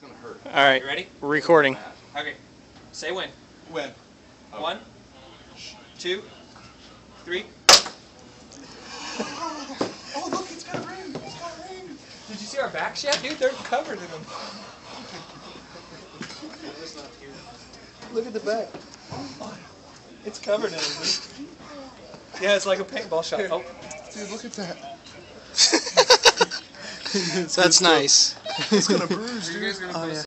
gonna hurt. All right. You ready? We're Recording. Okay. Say when. When? Oh. One, two, three. Oh, look, it's got rain. It's got rain. Did you see our backs yet, dude? They're covered in them. Look at the back. It's covered in them, dude. Yeah, it's like a paintball shot. Oh, Dude, look at that. That's nice. It's gonna bruise, are you dude. guys gonna Oh, post yeah.